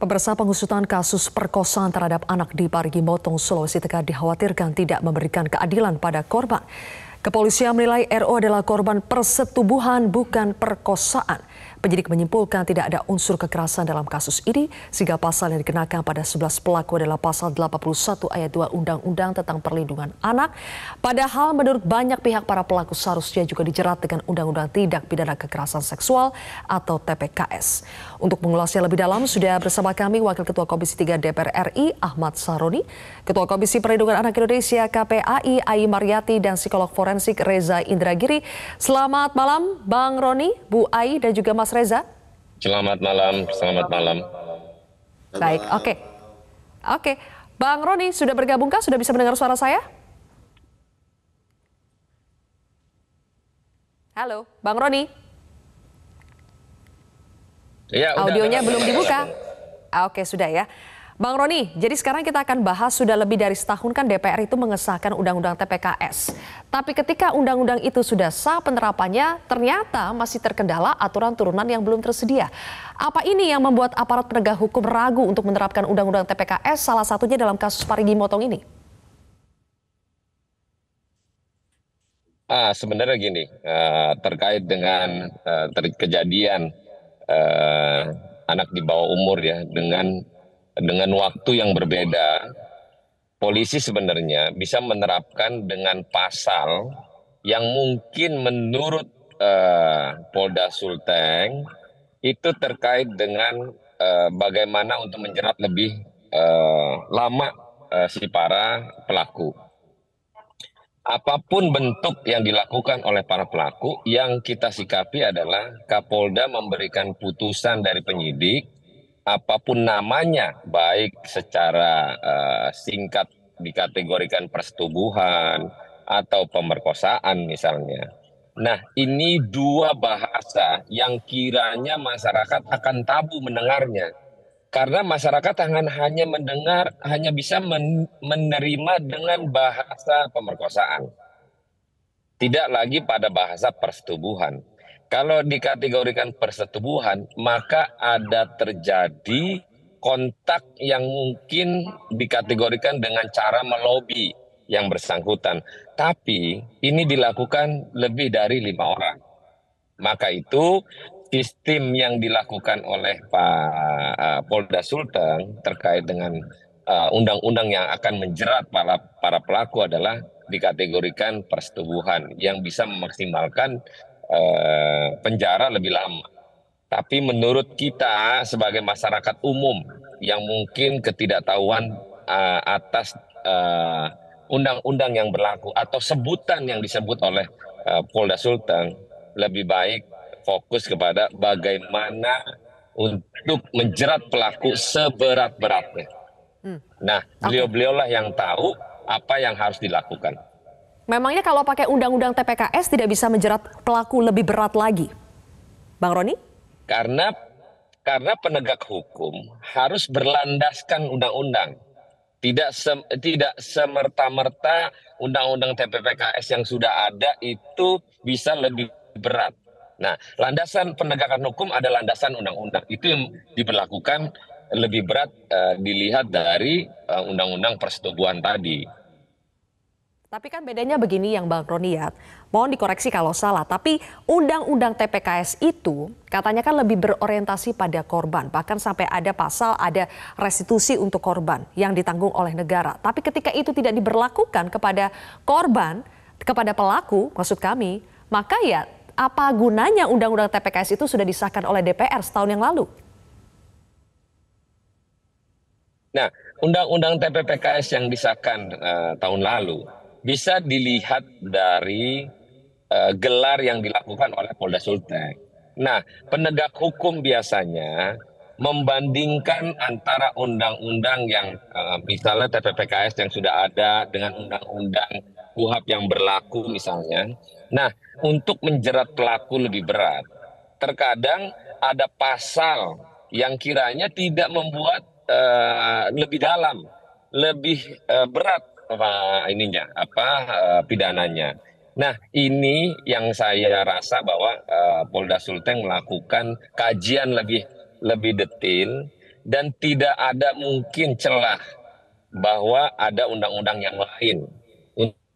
Pemirsa pengusutan kasus perkosaan terhadap anak di Parigi Motong, Sulawesi Tengah dikhawatirkan tidak memberikan keadilan pada korban. Kepolisian menilai RO adalah korban persetubuhan bukan perkosaan. Penyidik menyimpulkan tidak ada unsur kekerasan dalam kasus ini sehingga pasal yang dikenakan pada 11 pelaku adalah pasal 81 ayat 2 Undang-Undang tentang Perlindungan Anak. Padahal menurut banyak pihak para pelaku seharusnya juga dijerat dengan Undang-Undang Tindak Pidana Kekerasan Seksual atau TPKS. Untuk mengulasnya lebih dalam sudah bersama kami Wakil Ketua Komisi 3 DPR RI Ahmad Saroni, Ketua Komisi Perlindungan Anak Indonesia KPAI Ai Mariati dan psikolog forensik Reza Indragiri. Selamat malam Bang Roni, Bu Ai dan juga Mas Mas Reza? Selamat malam, selamat malam. Baik, oke. Okay. Oke, okay. Bang Roni sudah bergabung kah? Sudah bisa mendengar suara saya? Halo, Bang Roni. Ya, Audionya udah, belum dibuka. Ah, oke, okay, sudah ya. Bang Roni, jadi sekarang kita akan bahas sudah lebih dari setahun kan DPR itu mengesahkan Undang-Undang TPKS. Tapi ketika Undang-Undang itu sudah sah penerapannya, ternyata masih terkendala aturan turunan yang belum tersedia. Apa ini yang membuat aparat penegak hukum ragu untuk menerapkan Undang-Undang TPKS salah satunya dalam kasus Parigi Motong ini? Ah, sebenarnya gini, uh, terkait dengan ter kejadian uh, anak di bawah umur ya dengan dengan waktu yang berbeda, polisi sebenarnya bisa menerapkan dengan pasal yang mungkin menurut uh, Polda Sulteng itu terkait dengan uh, bagaimana untuk menjerat lebih uh, lama uh, si para pelaku. Apa pun bentuk yang dilakukan oleh para pelaku, yang kita sikapi adalah Kapolda memberikan putusan dari penyidik apa pun namanya, baik secara uh, singkat dikategorikan persetubuhan atau pemerkosaan misalnya. Nah, ini dua bahasa yang kiranya masyarakat akan tabu mendengarnya. Karena masyarakat akan hanya mendengar, hanya bisa men menerima dengan bahasa pemerkosaan. Tidak lagi pada bahasa persetubuhan. Kalau dikategorikan persetubuhan, maka ada terjadi kontak yang mungkin dikategorikan dengan cara melobi yang bersangkutan. Tapi ini dilakukan lebih dari lima orang. Maka itu sistem yang dilakukan oleh Pak uh, Polda Sulteng terkait dengan eh, undang-undang yang akan menjerat para para pelaku adalah dikategorikan persetubuhan yang bisa memaksimalkan Eh, penjara lebih lama. Tapi menurut kita sebagai masyarakat umum yang mungkin ketidaktahuan uh, atas eh, undang-undang uh, yang berlaku atau sebutan yang disebut oleh uh, Polda Sultan lebih baik fokus kepada bagaimana untuk menjerat pelaku seberat-beratnya. Hmm. Nah, beliau-beliaulah yang tahu apa yang harus dilakukan. Memangnya kalau pakai undang-undang TPKS tidak bisa menjerat pelaku lebih berat lagi, Bang Roni? Karena karena penegak hukum harus berlandaskan undang-undang. Tidak se, tidak semerta-merta undang-undang TPPKS yang sudah ada itu bisa lebih berat. Nah, landasan penegakan hukum ada landasan undang-undang. Itu yang diberlakukan lebih berat uh, dilihat dari uh, undang-undang persetubuhan tadi. Tapi kan bedanya begini yang Bang Roni ya, mohon dikoreksi kalau salah, tapi undang-undang TPKS itu katanya kan lebih berorientasi pada korban, bahkan sampai ada pasal ada restitusi untuk korban yang ditanggung oleh negara. Tapi ketika itu tidak diberlakukan kepada korban, kepada pelaku, maksud kami, maka ya apa gunanya undang-undang TPKS itu sudah disahkan oleh DPR setahun yang lalu? Nah, undang-undang TPPKS yang disahkan uh, tahun lalu bisa dilihat dari uh, gelar yang dilakukan oleh Polda Sulteng. Nah, penegak hukum biasanya membandingkan antara undang-undang yang uh, misalnya TPPKS yang sudah ada dengan undang-undang KUHAP yang berlaku misalnya. Nah, untuk menjerat pelaku lebih berat, terkadang ada pasal yang kiranya tidak membuat uh, lebih dalam, lebih uh, berat apa ininya apa uh, pidananya. Nah, ini yang saya rasa bahwa uh, Polda Sulteng melakukan kajian lebih lebih detail dan tidak ada mungkin celah bahwa ada undang-undang yang lain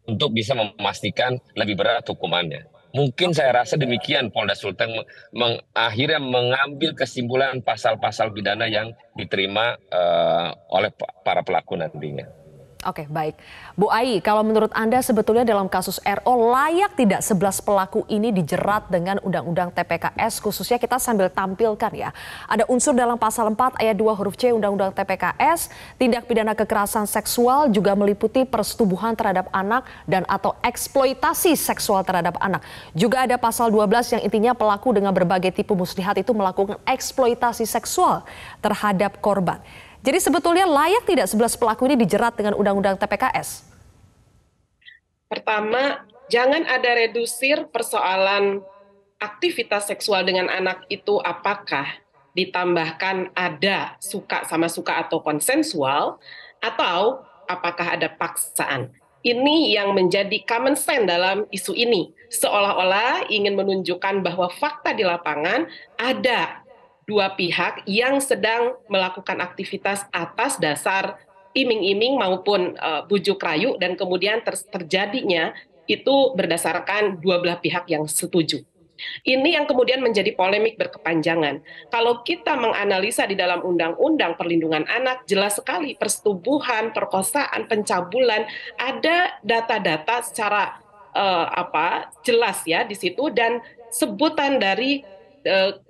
untuk bisa memastikan lebih berat hukumannya. Mungkin saya rasa demikian Polda Sulteng meng, akhirnya mengambil kesimpulan pasal-pasal pidana yang diterima uh, oleh para pelaku nantinya. Oke, baik. Bu Ai, kalau menurut Anda sebetulnya dalam kasus RO layak tidak 11 pelaku ini dijerat dengan Undang-Undang TPKS khususnya kita sambil tampilkan ya. Ada unsur dalam pasal 4 ayat 2 huruf C Undang-Undang TPKS, tindak pidana kekerasan seksual juga meliputi persetubuhan terhadap anak dan atau eksploitasi seksual terhadap anak. Juga ada pasal 12 yang intinya pelaku dengan berbagai tipe muslihat itu melakukan eksploitasi seksual terhadap korban. Jadi sebetulnya layak tidak 11 pelaku ini dijerat dengan Undang-Undang TPKS? Pertama, jangan ada redusir persoalan aktivitas seksual dengan anak itu apakah ditambahkan ada suka sama suka atau konsensual atau apakah ada paksaan. Ini yang menjadi common sense dalam isu ini. Seolah-olah ingin menunjukkan bahwa fakta di lapangan ada dua pihak yang sedang melakukan aktivitas atas dasar iming-iming maupun uh, bujuk rayu dan kemudian ter terjadinya itu berdasarkan dua belah pihak yang setuju. Ini yang kemudian menjadi polemik berkepanjangan. Kalau kita menganalisa di dalam Undang-Undang Perlindungan Anak, jelas sekali persetubuhan, perkosaan, pencabulan, ada data-data secara uh, apa jelas ya di situ dan sebutan dari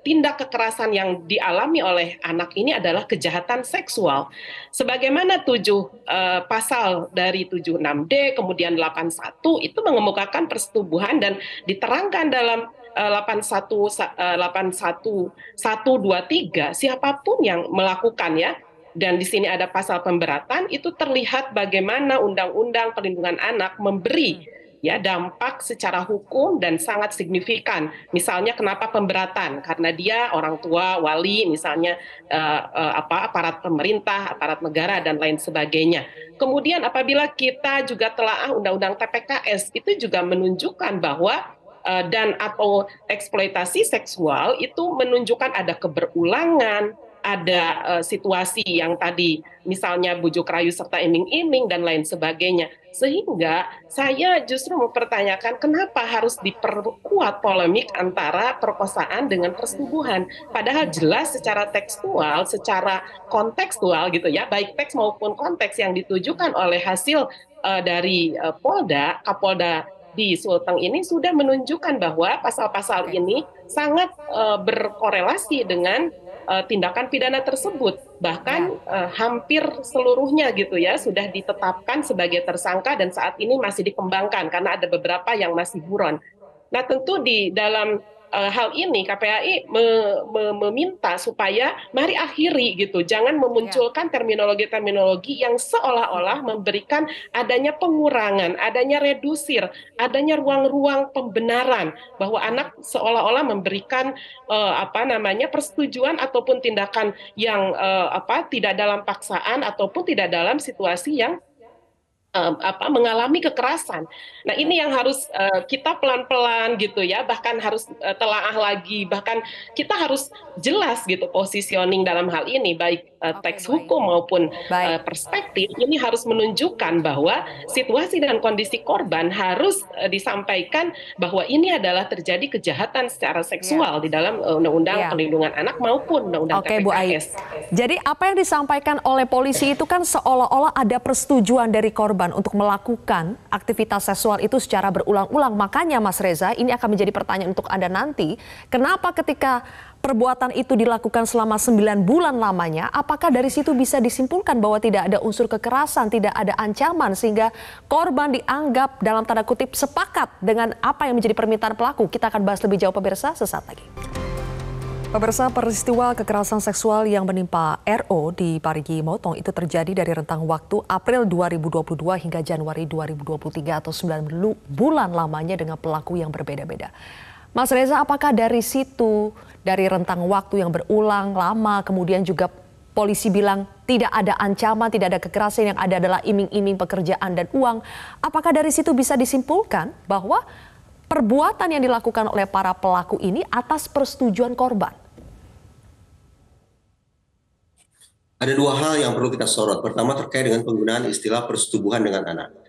tindak kekerasan yang dialami oleh anak ini adalah kejahatan seksual. Sebagaimana tujuh uh, pasal dari 76D kemudian 81 itu mengemukakan persetubuhan dan diterangkan dalam uh, 81 uh, 81 123 siapa pun yang melakukan ya dan di sini ada pasal pemberatan itu terlihat bagaimana undang-undang perlindungan anak memberi ya dampak secara hukum dan sangat signifikan. Misalnya kenapa pemberatan? Karena dia orang tua, wali, misalnya uh, uh, apa aparat pemerintah, aparat negara dan lain sebagainya. Kemudian apabila kita juga telah undang-undang TPKS itu juga menunjukkan bahwa uh, dan atau eksploitasi seksual itu menunjukkan ada keberulangan, ada uh, situasi yang tadi misalnya bujuk rayu serta iming-iming dan lain sebagainya. Sehingga saya justru mempertanyakan kenapa harus diperkuat polemik antara perkosaan dengan persetubuhan. Padahal jelas secara tekstual, secara kontekstual gitu ya, baik teks maupun konteks yang ditujukan oleh hasil uh, dari uh, Polda, Kapolda di Sulteng ini sudah menunjukkan bahwa pasal-pasal ini sangat uh, berkorelasi dengan uh, tindakan pidana tersebut bahkan ya. uh, hampir seluruhnya gitu ya sudah ditetapkan sebagai tersangka dan saat ini masih dikembangkan karena ada beberapa yang masih buron. Nah tentu di dalam uh, hal ini KPAI me, me, meminta supaya mari akhiri gitu, jangan memunculkan terminologi-terminologi yang seolah-olah memberikan adanya pengurangan, adanya redusir, adanya ruang-ruang pembenaran bahwa anak seolah-olah memberikan uh, apa namanya persetujuan ataupun tindakan yang uh, apa tidak dalam paksaan ataupun tidak dalam situasi yang um, apa mengalami kekerasan. Nah, ini yang harus uh, kita pelan-pelan gitu ya, bahkan harus uh, telaah lagi, bahkan kita harus jelas gitu positioning dalam hal ini baik uh, teks okay, hukum maupun uh, perspektif ini harus menunjukkan bahwa situasi dan kondisi korban harus uh, disampaikan bahwa ini adalah terjadi kejahatan secara seksual yeah. di dalam undang-undang yeah. perlindungan anak maupun undang-undang okay, Bu Ais. Jadi apa yang disampaikan oleh polisi itu kan seolah-olah ada persetujuan dari korban untuk melakukan aktivitas seksual itu secara berulang-ulang. Makanya Mas Reza, ini akan menjadi pertanyaan untuk Anda nanti. Kenapa ketika perbuatan itu dilakukan selama 9 bulan lamanya, apakah dari situ bisa disimpulkan bahwa tidak ada unsur kekerasan, tidak ada ancaman sehingga korban dianggap dalam tanda kutip sepakat dengan apa yang menjadi permintaan pelaku? Kita akan bahas lebih jauh pemirsa sesaat lagi. Pemirsa peristiwa kekerasan seksual yang menimpa RO di Parigi Motong itu terjadi dari rentang waktu April 2022 hingga Januari 2023 atau 9 bulan lamanya dengan pelaku yang berbeda-beda. Mas Reza, apakah dari situ, dari rentang waktu yang berulang lama, kemudian juga polisi bilang tidak ada ancaman, tidak ada kekerasan, yang ada adalah iming-iming pekerjaan dan uang. Apakah dari situ bisa disimpulkan bahwa perbuatan yang dilakukan oleh para pelaku ini atas persetujuan korban? ada dua hal yang perlu kita sorot. Pertama terkait dengan penggunaan istilah persetubuhan dengan anak.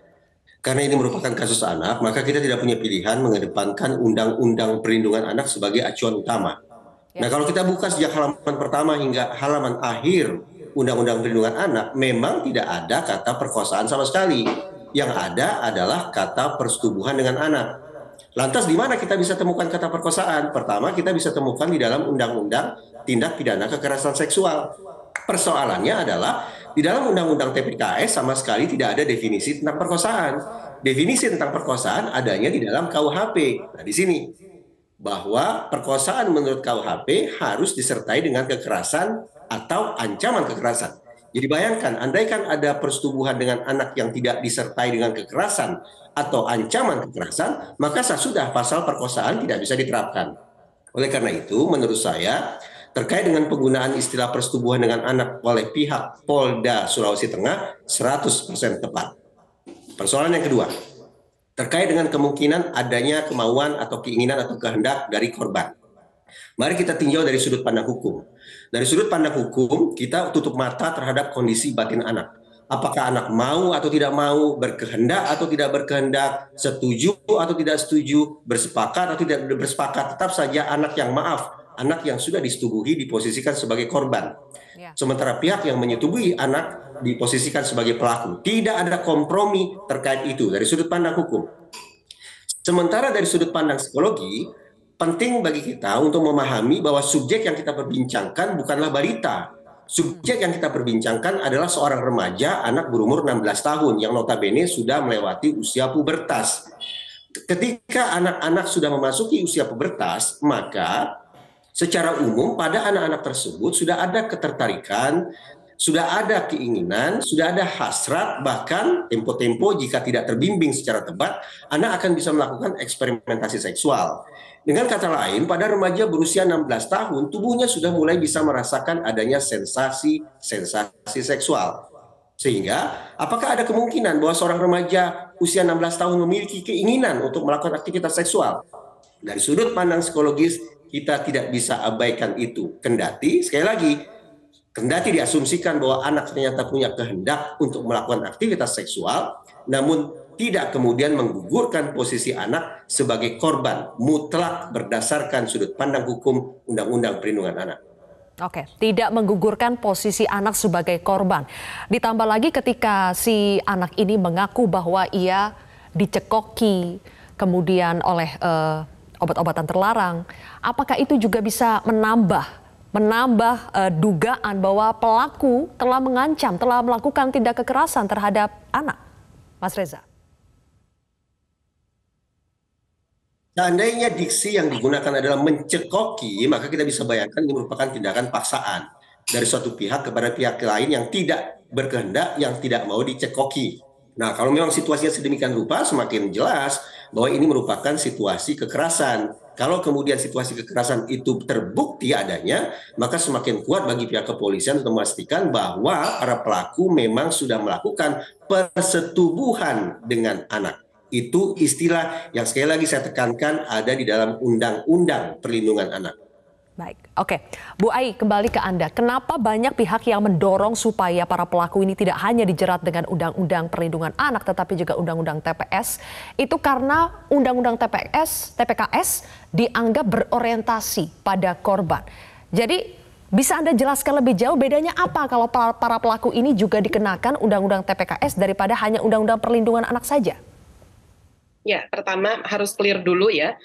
Karena ini merupakan kasus anak, maka kita tidak punya pilihan mengedepankan undang-undang perlindungan anak sebagai acuan utama. Ya. Nah, kalau kita buka sejak halaman pertama hingga halaman akhir undang-undang perlindungan anak, memang tidak ada kata perkosaan sama sekali. Yang ada adalah kata persetubuhan dengan anak. Lantas di mana kita bisa temukan kata perkosaan? Pertama, kita bisa temukan di dalam undang-undang tindak pidana kekerasan seksual. Persoalannya adalah di dalam undang-undang TPKS sama sekali tidak ada definisi tentang perkosaan. Definisi tentang perkosaan adanya di dalam KUHP. Nah, di sini bahwa perkosaan menurut KUHP harus disertai dengan kekerasan atau ancaman kekerasan. Jadi bayangkan, andaikan ada persetubuhan dengan anak yang tidak disertai dengan kekerasan atau ancaman kekerasan, maka sudah pasal perkosaan tidak bisa diterapkan. Oleh karena itu, menurut saya terkait dengan penggunaan istilah persetubuhan dengan anak oleh pihak Polda Sulawesi Tengah 100% tepat. Persoalan yang kedua, terkait dengan kemungkinan adanya kemauan atau keinginan atau kehendak dari korban. Mari kita tinjau dari sudut pandang hukum. Dari sudut pandang hukum, kita tutup mata terhadap kondisi batin anak. Apakah anak mau atau tidak mau, berkehendak atau tidak berkehendak, setuju atau tidak setuju, bersepakat atau tidak bersepakat, tetap saja anak yang maaf anak yang sudah disetubuhi diposisikan sebagai korban. Ya. Sementara pihak yang menyetubui anak diposisikan sebagai pelaku. Tidak ada kompromi terkait itu dari sudut pandang hukum. Sementara dari sudut pandang psikologi, penting bagi kita untuk memahami bahwa subjek yang kita perbincangkan bukanlah balita. Subjek yang kita perbincangkan adalah seorang remaja anak berumur 16 tahun yang notabene sudah melewati usia pubertas. Ketika anak-anak sudah memasuki usia pubertas, maka secara umum pada anak-anak tersebut sudah ada ketertarikan, sudah ada keinginan, sudah ada hasrat, bahkan tempo-tempo jika tidak terbimbing secara tepat, anak akan bisa melakukan eksperimentasi seksual. Dengan kata lain, pada remaja berusia 16 tahun, tubuhnya sudah mulai bisa merasakan adanya sensasi-sensasi seksual. Sehingga, apakah ada kemungkinan bahwa seorang remaja usia 16 tahun memiliki keinginan untuk melakukan aktivitas seksual? Dari sudut pandang psikologis, kita tidak bisa abaikan itu. Kendati, sekali lagi, kendati diasumsikan bahwa anak ternyata punya kehendak untuk melakukan aktivitas seksual, namun tidak kemudian menggugurkan posisi anak sebagai korban mutlak berdasarkan sudut pandang hukum Undang-Undang Perlindungan Anak. Oke, tidak menggugurkan posisi anak sebagai korban. Ditambah lagi ketika si anak ini mengaku bahwa ia dicekoki kemudian oleh uh, obat-obatan terlarang, apakah itu juga bisa menambah menambah uh, dugaan bahwa pelaku telah mengancam, telah melakukan tindak kekerasan terhadap anak? Mas Reza. Seandainya diksi yang digunakan adalah mencekoki, maka kita bisa bayangkan ini merupakan tindakan paksaan dari suatu pihak kepada pihak lain yang tidak berkehendak, yang tidak mau dicekoki. Nah, kalau memang situasinya sedemikian rupa, semakin jelas bahwa ini merupakan situasi kekerasan. Kalau kemudian situasi kekerasan itu terbukti adanya, maka semakin kuat bagi pihak kepolisian untuk memastikan bahwa para pelaku memang sudah melakukan persetubuhan dengan anak. Itu istilah yang sekali lagi saya tekankan ada di dalam Undang-Undang Perlindungan Anak. Baik, oke. Bu Ai, kembali ke Anda. Kenapa banyak pihak yang mendorong supaya para pelaku ini tidak hanya dijerat dengan Undang-Undang Perlindungan Anak, tetapi juga Undang-Undang TPS? Itu karena Undang-Undang TPS, TPKS dianggap berorientasi pada korban. Jadi bisa Anda jelaskan lebih jauh bedanya apa kalau para pelaku ini juga dikenakan Undang-Undang TPKS daripada hanya Undang-Undang Perlindungan Anak saja? Ya, pertama harus clear dulu ya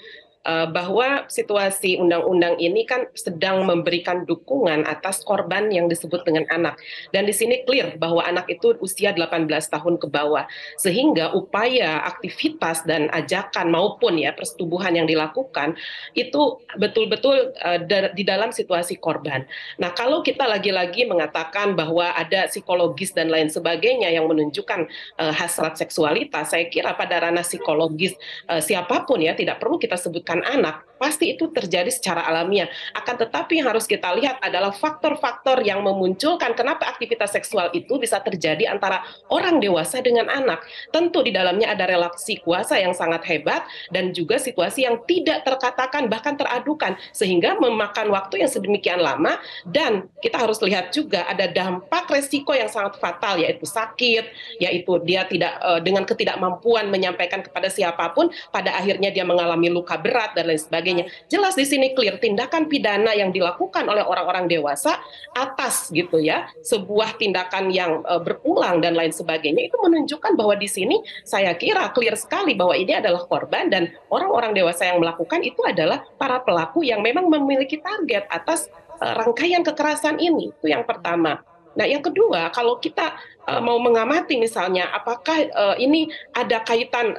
bahwa situasi undang-undang ini kan sedang memberikan dukungan atas korban yang disebut dengan anak. Dan di sini clear bahwa anak itu usia 18 tahun ke bawah. Sehingga upaya aktivitas dan ajakan maupun ya persetubuhan yang dilakukan itu betul-betul uh, di dalam situasi korban. Nah, kalau kita lagi-lagi mengatakan bahwa ada psikologis dan lain sebagainya yang menunjukkan uh, hasrat seksualitas, saya kira pada ranah psikologis uh, siapa pun ya tidak perlu kita sebutkan anak pasti itu terjadi secara alamiah. Akan tetapi yang harus kita lihat adalah faktor-faktor yang memunculkan kenapa aktivitas seksual itu bisa terjadi antara orang dewasa dengan anak. Tentu di dalamnya ada relasi kuasa yang sangat hebat dan juga situasi yang tidak terkatakan bahkan teradukan sehingga memakan waktu yang sedemikian lama dan kita harus lihat juga ada dampak resiko yang sangat fatal yaitu sakit, yaitu dia tidak uh, dengan ketidakmampuan menyampaikan kepada siapa pun pada akhirnya dia mengalami luka berat dan lain sebagainya. Jelas di sini clear tindakan pidana yang dilakukan oleh orang-orang dewasa atas gitu ya sebuah tindakan yang uh, berulang dan lain sebagainya itu menunjukkan bahwa di sini saya kira clear sekali bahwa ini adalah korban dan orang-orang dewasa yang melakukan itu adalah para pelaku yang memang memiliki target atas uh, rangkaian kekerasan ini. Itu yang pertama. Nah, yang kedua, kalau kita uh, mau mengamati misalnya apakah uh, ini ada kaitan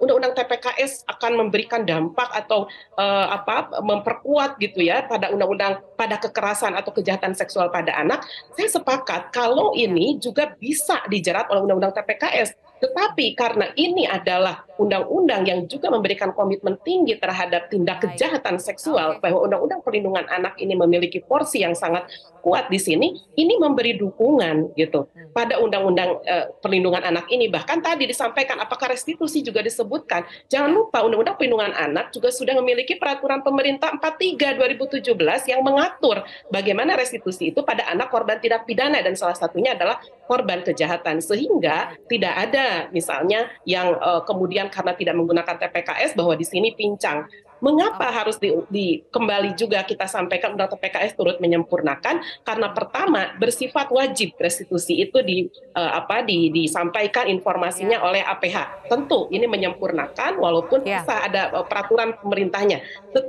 undang-undang uh, TPKS akan memberikan dampak atau uh, apa memperkuat gitu ya pada undang-undang pada kekerasan atau kejahatan seksual pada anak, saya sepakat kalau ini juga bisa dijerat oleh undang-undang TPKS. Tetapi karena ini adalah undang-undang yang juga memberikan komitmen tinggi terhadap tindak kejahatan seksual bahwa undang-undang perlindungan anak ini memiliki porsi yang sangat kuat di sini ini memberi dukungan gitu hmm. pada undang-undang uh, perlindungan anak ini. Bahkan tadi disampaikan apakah restitusi juga disebutkan? Jangan lupa undang-undang perlindungan anak juga sudah memiliki peraturan pemerintah 43 2017 yang mengatur bagaimana restitusi itu pada anak korban tidak pidana dan salah satunya adalah korban kejahatan. Sehingga tidak ada misalnya yang uh, kemudian karena tidak menggunakan TPKS bahwa di sini pincang Mengapa harus di, di kembali juga kita sampaikan undang PKS turut menyempurnakan karena pertama bersifat wajib restitusi itu di uh, apa di, disampaikan informasinya ya. oleh APH. Tentu ini menyempurnakan walaupun bisa ada uh, peraturan pemerintahnya.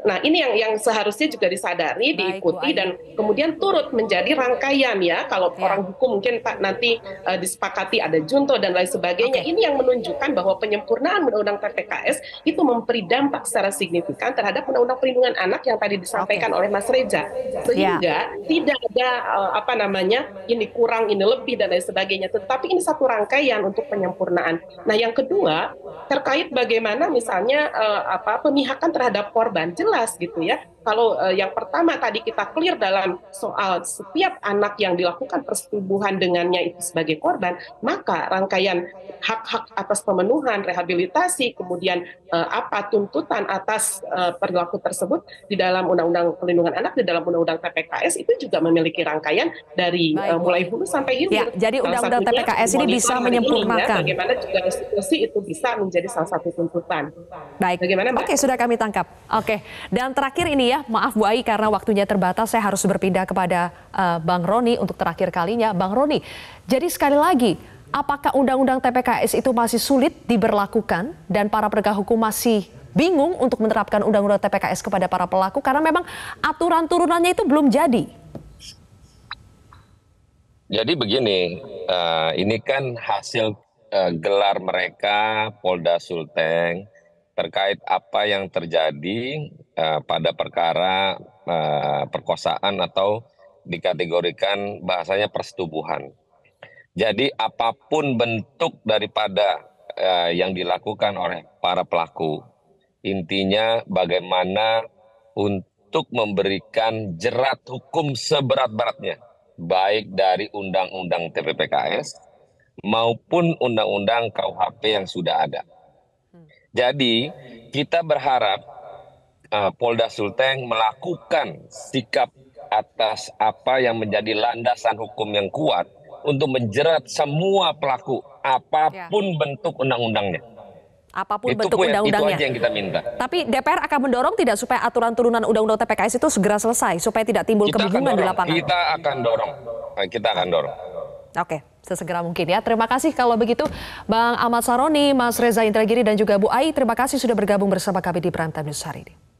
Nah, ini yang yang seharusnya juga disadari, Baik, diikuti dan kemudian turut menjadi rangkaian ya. Kalau ya. orang hukum mungkin Pak nanti uh, disepakati ada junto dan lain sebagainya. Okay. Ini yang menunjukkan bahwa penyempurnaan undang-undang TPKS itu memberi dampak secara signifikan terhadap undang-undang perlindungan anak yang tadi disampaikan okay. oleh Mas Reza. Sehingga yeah. tidak ada uh, apa namanya ini kurang ini lebih dan lain sebagainya. Tetapi ini satu rangkaian untuk penyempurnaan. Nah yang kedua terkait bagaimana misalnya uh, apa pemihakan terhadap korban. Jelas gitu ya. Kalau uh, yang pertama tadi kita clear dalam soal setiap anak yang dilakukan persetubuhan dengannya itu sebagai korban, maka rangkaian hak-hak atas pemenuhan, rehabilitasi, kemudian uh, apa tuntutan atas uh, perilaku tersebut di dalam Undang-Undang Perlindungan Anak, di dalam Undang-Undang TPKS itu juga memiliki rangkaian dari uh, mulai hulu sampai hilir. Ya, jadi Undang-Undang TPKS ini bisa menyempurnakan. Ini, ya, bagaimana juga restitusi itu bisa menjadi salah satu tuntutan. Baik. Bagaimana Mbak? Oke, sudah kami tangkap. Oke, dan terakhir ini ya, maaf Bu Ai karena waktunya terbatas, saya harus berpindah kepada uh, Bang Roni untuk terakhir kalinya. Bang Roni, jadi sekali lagi, apakah Undang-Undang TPKS itu masih sulit diberlakukan dan para penegak hukum masih bingung untuk menerapkan Undang-Undang TPKS kepada para pelaku karena memang aturan turunannya itu belum jadi? Jadi begini, uh, ini kan hasil uh, gelar mereka Polda Sulteng terkait apa yang terjadi uh, pada perkara uh, perkosaan atau dikategorikan bahasanya persetubuhan. Jadi apa pun bentuk daripada uh, yang dilakukan oleh para pelaku, intinya bagaimana untuk memberikan jerat hukum seberat-beratnya, baik dari Undang-Undang TPPKS maupun Undang-Undang KUHP yang sudah ada. Jadi kita berharap uh, Polda Sulteng melakukan sikap atas apa yang menjadi landasan hukum yang kuat untuk menjerat semua pelaku apa pun ya. bentuk undang-undangnya. Apa pun itu bentuk undang-undangnya. Itu aja yang kita minta. Tapi DPR akan mendorong tidak supaya aturan turunan undang-undang TPKS itu segera selesai supaya tidak timbul kita kebingungan di lapangan. Kita akan dorong. Kita akan dorong. Oke, sesegera mungkin ya. Terima kasih kalau begitu Bang Ahmad Saroni, Mas Reza Indragiri dan juga Bu Ai. Terima kasih sudah bergabung bersama kami di Prime News hari ini.